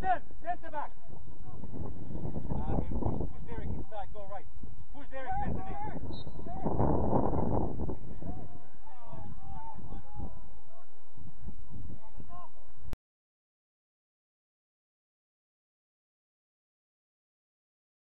Dön, centre back. Uh, push, push Derek inside, go right. Push Derek, centre mid.